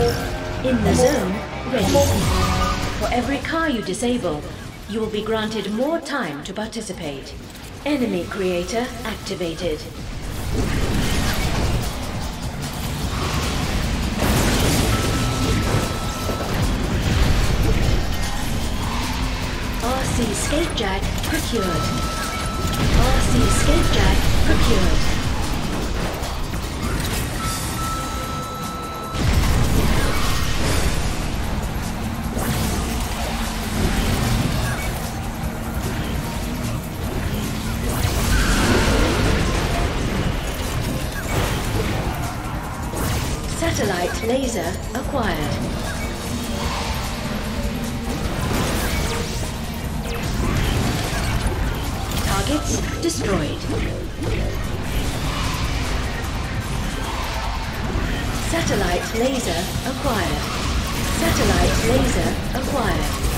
In the zone, ready. For every car you disable, you will be granted more time to participate. Enemy creator activated. RC Skatejack procured. RC Skatejack procured. Satellite laser acquired. Targets destroyed. Satellite laser acquired. Satellite laser acquired.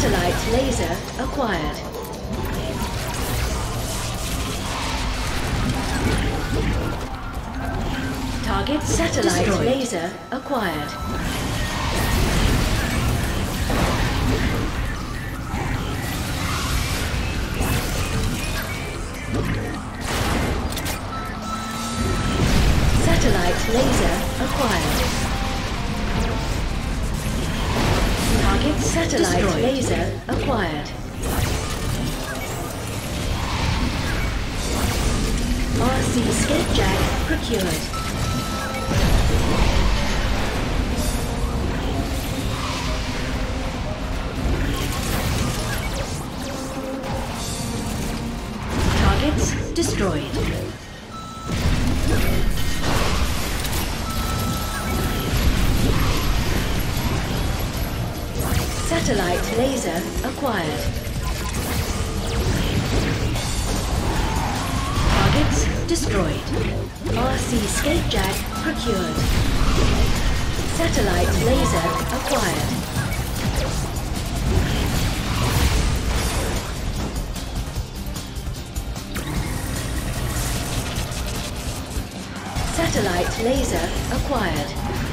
Satellite laser acquired. Target satellite Destroyed. laser acquired. Satellite laser acquired. Satellite Destroyed. laser acquired. RC Skatejack procured. Targets destroyed. Satellite laser acquired. Targets destroyed. RC Skatejack procured. Satellite laser acquired. Satellite laser acquired.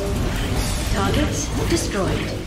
Targets destroyed.